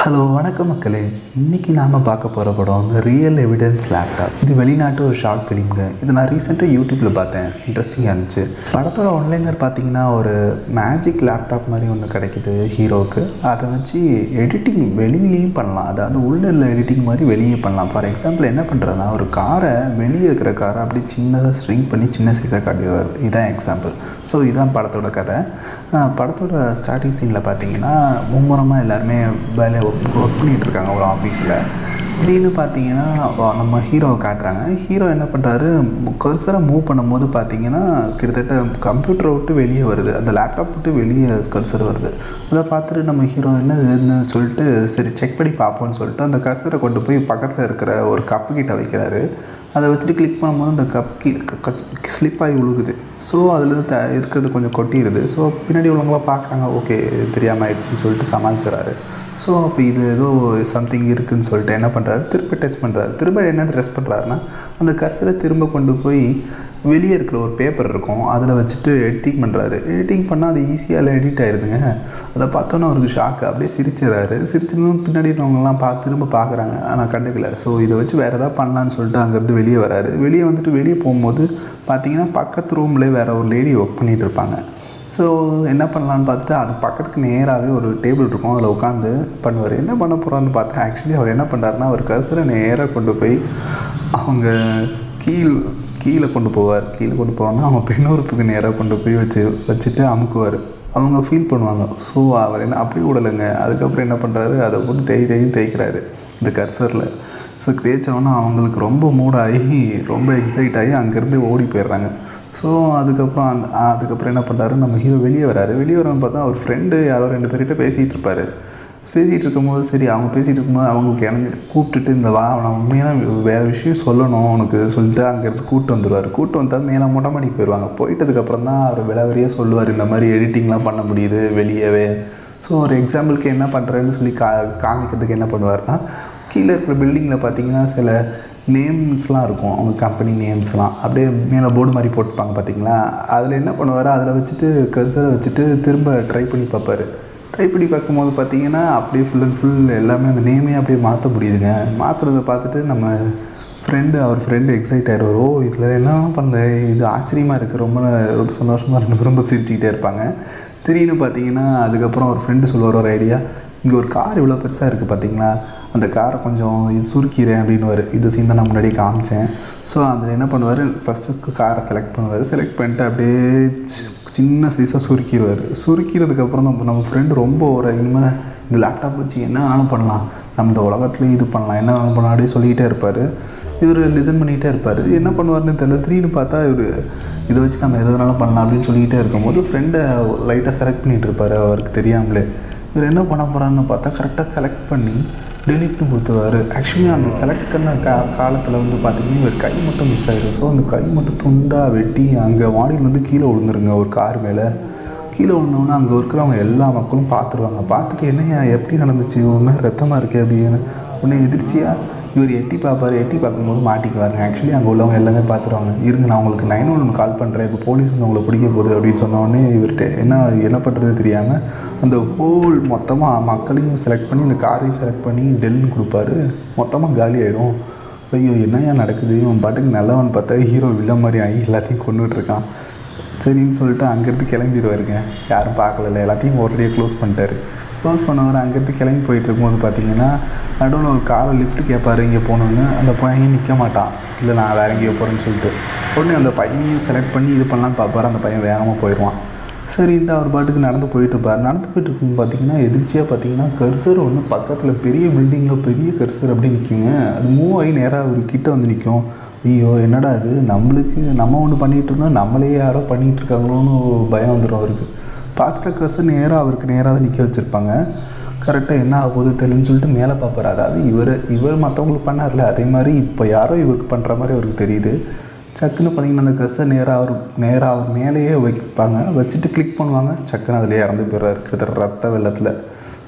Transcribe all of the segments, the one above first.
Hello வணக்கம் மக்களே. இன்றைக்கி நாம் பார்க்க போகிற படம் ரியல் எவிடன்ஸ் லேப்டாப் இது வெளிநாட்டு ஒரு ஷார்ட் ஃபிலிம்ங்க இது நான் ரீசெண்டாக யூடியூப்பில் பார்த்தேன். இன்ட்ரெஸ்டிங்காக இருந்துச்சு. படத்தோட ஒன்லைனர் பார்த்தீங்கன்னா ஒரு மேஜிக் லேப்டாப் மாதிரி ஒன்று கிடைக்குது ஹீரோவுக்கு அதை வச்சு எடிட்டிங் வெளியிலையும் பண்ணலாம். அதாவது உள்ள உள்ள எடிட்டிங் மாதிரி வெளியே பண்ணலாம். ஃபார் எக்ஸாம்பிள் என்ன பண்ணுறதுனா ஒரு காரை வெளியே இருக்கிற காரை அப்படியே சின்னதாக ஸ்ட்ரிங் பண்ணி சின்ன சைஸாக காட்டிடுவார் இதுதான் எக்ஸாம்பிள் ஸோ இதுதான் படத்தோட கதை. படத்தோட ஸ்டார்டிங் சீனில் பார்த்தீங்கன்னா மும்முரமாக எல்லாருமே வேலை ஒர்க் பண்ணிகிட்டு இருக்காங்க ஒரு ஆஃபீஸில் திடீர்னு பார்த்தீங்கன்னா நம்ம ஹீரோவை காட்டுறாங்க. ஹீரோ என்ன பண்ணுறாரு கர்சரை மூவ் பண்ணும்போது பார்த்தீங்கன்னா கிட்டத்தட்ட கம்ப்யூட்டரை விட்டு வெளியே வருது. அந்த லேப்டாப் விட்டு வெளியே கர்சர் வருது. அதை பார்த்துட்டு நம்ம ஹீரோ என்ன சொல்லிட்டு சரி செக் பண்ணி பார்ப்போம்னு சொல்லிட்டு அந்த கர்சரை கொண்டு போய் பக்கத்தில் இருக்கிற ஒரு கப்பு கிட்ட வைக்கிறாரு. அதை வச்சுட்டு கிளிக் பண்ணும்போது அந்த கப் கி ஸ்லிப் ஆகி விழுகுது ஸோ அதில் த இருக்கிறது கொஞ்சம் கொட்டிடுது. ஸோ பின்னாடி உள்ளவங்களாம் பார்க்குறாங்க ஓகே தெரியாமல் ஆயிடுச்சுன்னு சொல்லிட்டு சமாளிச்சிடறாரு. ஸோ அப்போ இது ஏதோ சம்திங் இருக்குதுன்னு சொல்லிட்டு என்ன பண்ணுறாரு திரும்ப டெஸ்ட் பண்ணுறாரு திரும்ப என்ன ட்ரெஸ் பண்ணுறாருன்னா அந்த கர்சரை திரும்ப கொண்டு போய் வெளியே இருக்கிற ஒரு பேப்பர் இருக்கும் அதில் வச்சுட்டு எடிட்டிங் பண்ணுறாரு எடிட்டிங் பண்ணால் அது ஈஸியாக எடிட் ஆயிடுதுங்க அதை பார்த்தோன்னே அவருக்கு ஷாக்கு அப்படியே சிரிச்சிடறாரு. சிரிச்சதும் பின்னாடி இருக்கவங்கலாம் பார்த்து திரும்ப பார்க்குறாங்க. ஆனால் கண்டுக்கல. ஸோ இதை வச்சு வேறு ஏதாவது பண்ணலான்னு சொல்லிட்டு அங்கேருந்து வெளியே வராரு. வெளியே வந்துட்டு வெளியே போகும்போது பார்த்தீங்கன்னா பக்கத்து ரூம்லேயே வேறு ஒரு லேடி ஒர்க் பண்ணிகிட்டு இருப்பாங்க. ஸோ என்ன பண்ணலான்னு பார்த்துட்டு அது பக்கத்துக்கு நேராகவே ஒரு டேபிள் இருக்கும். அதில் உட்காந்து பண்ணுவார். என்ன பண்ண போகிறான்னு பார்த்தா ஆக்சுவலி அவர் என்ன பண்ணுறாருன்னா அவர் கசரை நேராக கொண்டு போய் அவங்க கீழ் கீழே கொண்டு போவார். கீழே கொண்டு போவாங்கன்னா அவங்க பெண்ணுறுப்புக்கு நேராக கொண்டு போய் வச்சு வச்சுட்டு அமுக்குவார். அவங்க ஃபீல் பண்ணுவாங்க. ஸோ அவர் என்ன அப்படியே விடலைங்க. அதுக்கப்புறம் என்ன பண்ணுறாரு அதை போட்டு தேய் தேயும் தேய்க்கிறாரு. இந்த கர்சரில் ஸோ தேய்ச்சவொன்னே அவங்களுக்கு ரொம்ப மூடாகி ரொம்ப எக்ஸைட் ஆகி அங்கேருந்து ஓடி போயிடுறாங்க. ஸோ அதுக்கப்புறம் அந்த அதுக்கப்புறம் என்ன பண்ணுறாரு நம்ம ஹீரோ வெளியே வராரு. வெளியே வரவங்க பார்த்தா அவர் ஃப்ரெண்டு யாரோ ரெண்டு பேர்கிட்ட பேசிகிட்டு இருப்பார். பேசிகிட்டு இருக்கும்போது சரி அவங்க பேசிகிட்டு இருக்கும்போது அவங்களுக்கு இணைஞ்சு கூப்பிட்டுட்டு இந்த வா நான் உண்மையான வேறு விஷயம் சொல்லணும் உனக்கு சொல்லிட்டு அங்கேருந்து கூப்பிட்டு வந்துடுவார் கூப்பிட்டு வந்தால் மேலே மொட்டை மாடிக்கு போயிடுவாங்க. போயிட்டதுக்கப்புறம் தான் அவர் விளவரியாக சொல்லுவார் இந்த மாதிரி எடிட்டிங்லாம் பண்ண முடியுது வெளியவே. ஸோ ஒரு எக்ஸாம்பிளுக்கு என்ன பண்ணுறேன்னு சொல்லி கா காமிக்கிறதுக்கு என்ன பண்ணுவார்னா கீழே இருக்கிற பில்டிங்கில் பார்த்தீங்கன்னா சில நேம்ஸ்லாம் இருக்கும். அவங்க கம்பெனி நேம்ஸ்லாம் அப்படியே மேலே போர்டு மாதிரி போட்டுப்பாங்க பார்த்தீங்களா? அதில் என்ன பண்ணுவார்? அதில் வச்சுட்டு கர்சரை வச்சுட்டு திரும்ப ட்ரை பண்ணி பார்ப்பார். ட்ரை பண்ணி பார்க்கும்போது பார்த்தீங்கன்னா அப்படியே ஃபுல் அண்ட் ஃபுல் எல்லாமே அந்த நேமே அப்படியே மாற்ற முடியுதுங்க. மாற்றுறத பார்த்துட்டு நம்ம ஃப்ரெண்டு அவர் ஃப்ரெண்டு எக்ஸைட் ஆயிடுவார். ஓ இதில் என்ன பண்ணல இது ஆச்சரியமாக இருக்குது ரொம்ப ரொம்ப சந்தோஷமாக ரெண்டு பேரும் ரொம்ப சிரிச்சுக்கிட்டே இருப்பாங்க. திடீர்னு பார்த்தீங்கன்னா அதுக்கப்புறம் ஒரு ஃப்ரெண்டு சொல்லுவார் ஒரு ஐடியா இங்கே ஒரு கார் இவ்வளோ பெருசாக இருக்குது பார்த்தீங்களா? அந்த காரை கொஞ்சம் இது சுருக்கிறேன் அப்படின்னு இது சீன் தான் நான் முன்னாடி காமிச்சேன். ஸோ அதில் என்ன பண்ணுவார்? ஃபஸ்ட்டு காரை செலக்ட் பண்ணுவார். செலக்ட் பண்ணிட்டு அப்படியே சின்ன சைஸாக சுருக்கிடுவார். சுருக்கிறதுக்கப்புறம் நம்ம நம்ம ஃப்ரெண்டு ரொம்ப ஒரு இனிமேல் இந்த லேப்டாப் வச்சு என்ன வேணாலும் பண்ணலாம். நம்ம இந்த உலகத்துலேயும் இது பண்ணலாம். என்ன வேணாலும் பண்ணலாம் அப்படியே சொல்லிக்கிட்டே இருப்பார். இவர் லிசன் பண்ணிகிட்டே இருப்பார். என்ன பண்ணுவார்னு தெரியல. திடீர்னு பார்த்தா இவர் இதை வச்சு நம்ம எது வேணாலும் பண்ணலாம் அப்படின்னு சொல்லிக்கிட்டே இருக்கும்போது ஃப்ரெண்டை லைட்டாக செலக்ட் பண்ணிகிட்டு இருப்பார். அவருக்கு தெரியாமலே. இவர் என்ன பண்ண போகிறான்னு பார்த்தா கரெக்டாக செலக்ட் பண்ணி டெலிட்னு கொடுத்துருவாரு. ஆக்சுவலி அந்த செலக்ட் பண்ண கா காலத்தில் வந்து பார்த்தீங்கன்னா இவர் கை மட்டும் மிஸ் ஆயிடும் ஸோ அந்த கை மட்டும் துண்டாக வெட்டி அங்கே மாடியில் வந்து கீழே விழுந்துருங்க ஒரு கார் மேலே. கீழே விழுந்தவொடனே அங்கே இருக்கிறவங்க எல்லா மக்களும் பார்த்துருவாங்க பார்த்துட்டு என்ன எப்படி நடந்துச்சு? ஒன்று ரத்தமாக இருக்கே அப்படின்னு. உடனே எதிர்ச்சியாக இவர் எட்டி பார்ப்பார் எட்டி பார்க்கும்போது மாட்டிக்குவாருங்க. ஆக்சுவலி அங்கே உள்ளவங்க எல்லாமே பார்த்துருவாங்க. இருங்க நான் உங்களுக்கு நைன் ஒன் கால் பண்ணுறேன் இப்போ போலீஸ் வந்து உங்களை பிடிக்க போகுது அப்படின்னு சொன்னோடனே இவர்கிட்ட என்ன என்ன பண்ணுறது தெரியாமல் அந்த ஹோல் மொத்தமாக மக்களையும் செலக்ட் பண்ணி இந்த காரையும் செலக்ட் பண்ணி டெல்னு கொடுப்பாரு. மொத்தமாக காலி ஆகிடும் ஐயோ என்னையா நடக்குது? இவன் பாட்டுக்கு நல்லவன் பார்த்தா ஹீரோ வில்ல மாதிரி ஆகி எல்லாத்தையும் கொண்டுட்ருக்கான் சரின்னு சொல்லிட்டு அங்கேருந்து கிளம்பிடுவாருங்க. யாரும் பார்க்கல எல்லாத்தையும் ஒரேடியாக க்ளோஸ் பண்ணிட்டாரு. க்ளோஸ் பண்ணவர் அங்கேருந்து கிளம்பி போயிட்டு இருக்கும்போது பார்த்தீங்கன்னா நடுவில் ஒரு காரை லிஃப்ட் கேட்பாரு இங்கே போகணுன்னு அந்த பையன் நிற்க மாட்டான். இல்லை நான் வேற எங்கேயோ போகிறேன்னு சொல்லிட்டு. உடனே அந்த பையனையும் செலக்ட் பண்ணி இது பண்ணலான்னு பார்ப்பாரு. அந்த பையன் வேகமாக போயிடுவான். சரின்ட்டு அவர் பாட்டுக்கு நடந்து போயிட்டு இருப்பார் நடந்து போயிட்டுருக்கும் பார்த்தீங்கன்னா எதிர்ச்சியாக பார்த்தீங்கன்னா கர்சர் ஒன்று பக்கத்தில் பெரிய பில்டிங்கில் பெரிய கர்சர் அப்படி நிற்குங்க அது மூவ் ஆகி நேராக அவர் கிட்டே வந்து நிற்கும் ஐயோ என்னடா இது? நம்மளுக்கு நம்ம ஒன்று பண்ணிகிட்டு இருந்தோம். நம்மளே யாரோ பண்ணிகிட்டு இருக்காங்களோன்னு ஒரு பயம் வந்துடும் அவருக்கு. பார்த்துட்ட கர்சர் நேராக அவருக்கு நேராக தான் நிற்க வச்சுருப்பாங்க. கரெக்டாக என்ன ஆக போகுது சொல்லிட்டு மேலே பார்ப்பாரு அதாவது இவர் இவர் மற்றவங்களுக்கு பண்ணார்ல அதே மாதிரி இப்போ யாரோ இவருக்கு பண்ணுற மாதிரி அவருக்கு தெரியுது. சக்குன்னு பார்த்தீங்கன்னா அந்த கர்சர் நேராக அவர் நேராக அவர் மேலேயே வைப்பாங்க. வச்சுட்டு கிளிக் பண்ணுவாங்க. சக்குன்னு அதிலே இறந்து போயிடுறாரு. கிட்டத்தட்ட ரத்த வெள்ளத்தில்.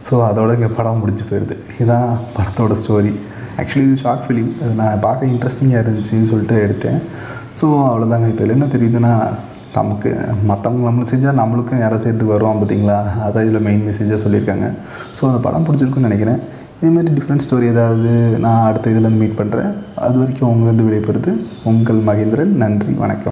ஸோ அதோட இங்கே படம் முடிச்சு போயிடுது இதுதான் படத்தோட ஸ்டோரி ஆக்சுவலி இது ஷார்ட் ஃபிலிம் அது நான் பார்க்க இன்ட்ரெஸ்டிங்காக இருந்துச்சுன்னு சொல்லிட்டு எடுத்தேன். ஸோ அவ்வளோதாங்க இப்போ என்ன தெரியுதுன்னா நமக்கு மற்றவங்க நம்மளுக்கு செஞ்சால் நம்மளுக்கும் யாரோ சேர்த்து வரும் பார்த்தீங்களா அதான் இதில் மெயின் மெசேஜாக சொல்லியிருக்காங்க. ஸோ அந்த படம் பிடிச்சிருக்குன்னு நினைக்கிறேன். இதேமாதிரி டிஃப்ரெண்ட் ஸ்டோரி ஏதாவது நான் அடுத்த இதில் மீட் பண்ணுறேன் அது வரைக்கும் உங்களிருந்து விடைபெறுது உங்கள் மகேந்திரன். நன்றி வணக்கம்.